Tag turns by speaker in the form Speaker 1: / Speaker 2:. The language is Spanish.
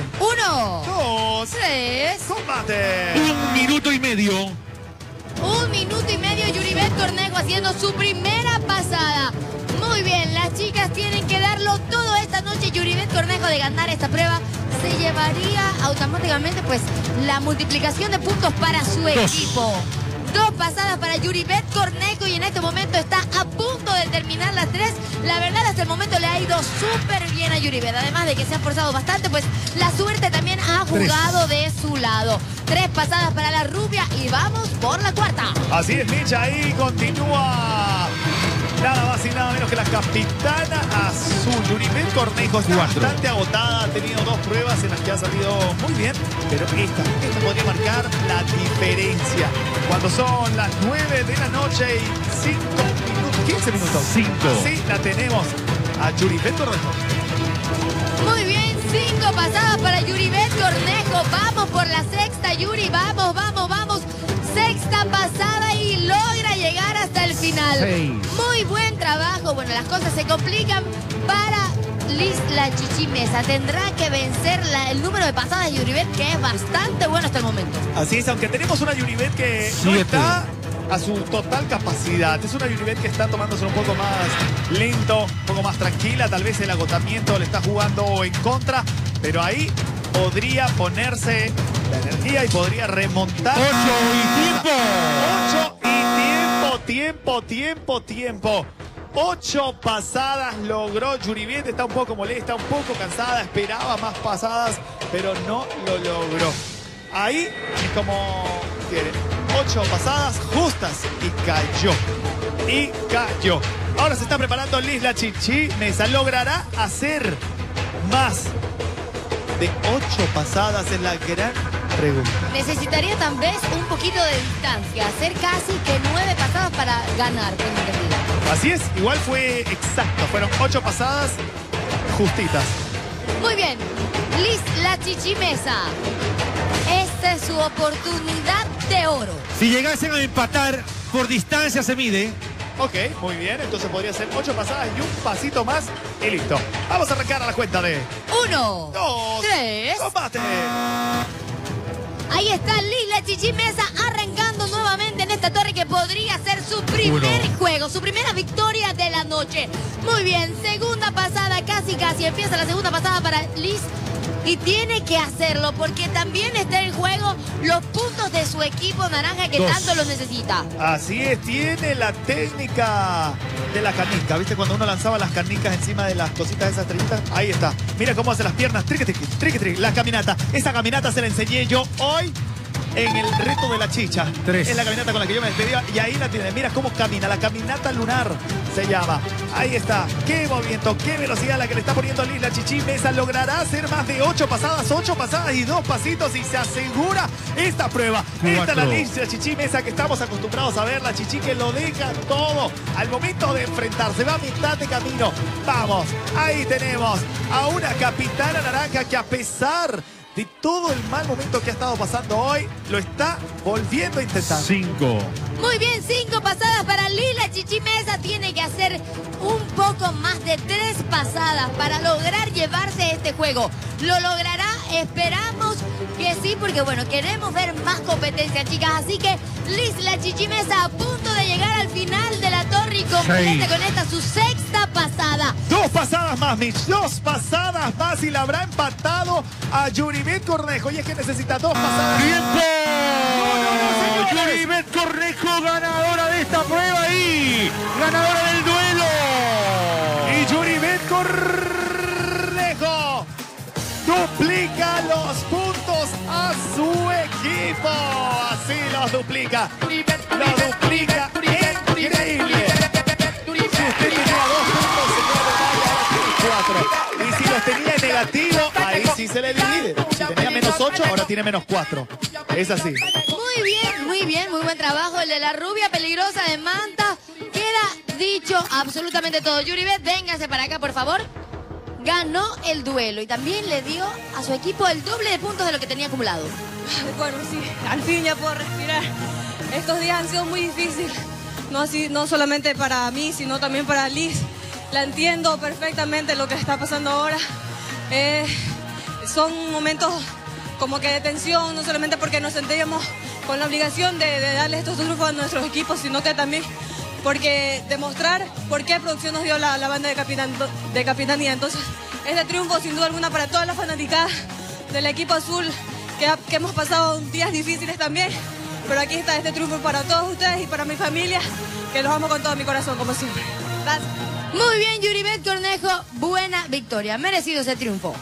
Speaker 1: Dale.
Speaker 2: Uno,
Speaker 1: Dos.
Speaker 2: tres,
Speaker 1: Combate.
Speaker 3: Un minuto y medio.
Speaker 2: un minuto y medio. Yuribet Cornejo haciendo su primera pasada. Muy bien, las chicas tienen que darlo todo esta noche. Yuribet Cornejo de ganar esta prueba se llevaría automáticamente pues la multiplicación de puntos para su equipo. Dos pasadas para Yuribet Cornejo y en este momento está a punto de terminar las tres. La verdad hasta el momento le ha ido súper bien a Yuribet. Además de que se ha esforzado bastante, pues la suerte también ha jugado de su lado. Tres pasadas para la rubia y vamos por la cuarta.
Speaker 1: Así es, Micha, ahí continúa. Nada más y nada menos que la capitana azul. Yuribet Cornejo está
Speaker 3: Cuatro.
Speaker 1: bastante agotada. Ha tenido dos pruebas en las que ha salido muy bien. Pero esta, esta podría marcar la diferencia. Cuando son las 9 de la noche y 5 minutos, 15 minutos.
Speaker 3: Cinco.
Speaker 1: Así la tenemos a Yuribet Cornejo.
Speaker 2: Muy bien, cinco pasadas para Yuribet Cornejo. Vamos final.
Speaker 3: Seis.
Speaker 2: Muy buen trabajo. Bueno, las cosas se complican para Liz la Chichimesa. Tendrá que vencer la- el número de pasadas de Yuribet, que es bastante bueno hasta el momento.
Speaker 1: Así es, aunque tenemos una Yuribet que no está a su total capacidad. Es una Yuribet que está tomándose un poco más lento, un poco más tranquila. Tal vez el agotamiento le está jugando en contra, pero ahí podría ponerse la energía y podría remontar.
Speaker 3: Ocho y tiempo.
Speaker 1: Ocho y tiempo, tiempo, tiempo. Ocho pasadas logró Yuribet. Está un poco molesta, un poco cansada. Esperaba más pasadas, pero no lo logró. Ahí como quiere. Ocho pasadas justas y cayó. Y cayó. Ahora se está preparando Liz la Chichi. Mesa logrará hacer más de ocho pasadas en la gran pregunta.
Speaker 2: Necesitaría tal vez un poquito de distancia, hacer casi que nueve pasadas para ganar, tengo entendido.
Speaker 1: Así es, igual fue exacto. Fueron ocho pasadas justitas.
Speaker 2: Muy bien, Liz la Chichimesa. Esta es su oportunidad de oro.
Speaker 3: Si llegasen a empatar, por distancia se mide.
Speaker 1: Ok, muy bien. Entonces podría ser ocho pasadas y un pasito más y listo. Vamos a arrancar a la cuenta de
Speaker 2: Uno,
Speaker 1: dos,
Speaker 2: tres.
Speaker 1: combate.
Speaker 2: Ahí está Liz la Chichimesa arrancando nuevamente en esta torre que podría ser su primer
Speaker 3: Uno.
Speaker 2: juego, su primera victoria de la noche. Muy bien, segunda pasada, casi casi empieza la segunda pasada para Liz. Y tiene que hacerlo porque también está en juego los puntos de su equipo naranja que
Speaker 3: Dos.
Speaker 2: tanto los necesita.
Speaker 1: Así es, tiene la técnica de la canica. ¿Viste cuando uno lanzaba las canicas encima de las cositas esas trillitas? Ahí está. Mira cómo hace las piernas. Triqui, triqui, triqui, triqui. La caminata. Esa caminata se la enseñé yo hoy en el reto de la chicha.
Speaker 3: Tres.
Speaker 1: Es la caminata con la que yo me despedía y ahí la tiene. Mira cómo camina. La caminata lunar se llama. Ahí está. Qué movimiento, qué velocidad la que le está poniendo Liz la Chichi Mesa. Logrará hacer más de ocho pasadas, ocho pasadas y dos pasitos y se asegura esta prueba. Esta es la
Speaker 3: Cuatro.
Speaker 1: Liz la Chichi Mesa que estamos acostumbrados a ver. La Chichi que lo deja todo al momento de enfrentarse. Va a mitad de camino. Vamos. Ahí tenemos a una capitana naranja que a pesar de todo el mal momento que ha estado pasando hoy, lo está volviendo a intentar.
Speaker 3: Cinco.
Speaker 2: Muy bien, cinco pasadas para Lila Chichimesa. Tiene que hacer un poco más de tres pasadas para lograr llevarse este juego. ¿Lo logrará? Esperamos que sí, porque bueno, queremos ver más competencia, chicas. Así que Liz la Chichimesa a punto de llegar al final de la torre y completa con esta su sexta pasada.
Speaker 1: Dos pasadas más, Mitch. Dos pasadas más y la habrá empatado a Yuribet Cornejo. Y es que necesita dos pasadas.
Speaker 3: ¡Tiempo!
Speaker 1: no, no.
Speaker 3: Yuribet Cornejo, ganadora de esta prueba y ganadora del duelo.
Speaker 1: Y Yuribet Cornejo duplica los puntos Así los duplica. Los duplica. Increíble. Si usted tenía dos puntos, cuatro. Y si los tenía en negativo, ahí sí se le divide. Si tenía menos ocho, ahora tiene menos cuatro. Es así.
Speaker 2: Muy bien, muy bien, muy buen trabajo. El de la rubia peligrosa de Manta. Queda dicho absolutamente todo. Yuribet, véngase para acá, por favor. Ganó el duelo y también le dio a su equipo el doble de puntos de lo que tenía acumulado.
Speaker 4: Bueno, sí, al fin ya puedo respirar. Estos días han sido muy difíciles, no, así, no solamente para mí, sino también para Liz. La entiendo perfectamente lo que está pasando ahora. Eh, son momentos como que de tensión, no solamente porque nos sentíamos con la obligación de, darle estos triunfos a nuestros equipos, sino que también porque demostrar por qué producción nos dio la, banda de, capitan, de capitanía. Entonces, este triunfo sin duda alguna para todas las fanaticadas del equipo azul, que, hemos pasado días difíciles también, pero aquí está este triunfo para todos ustedes y para mi familia, que los amo con todo mi corazón, como siempre.
Speaker 2: Muy bien, Yuribet Cornejo. Buena victoria. Merecido ese triunfo.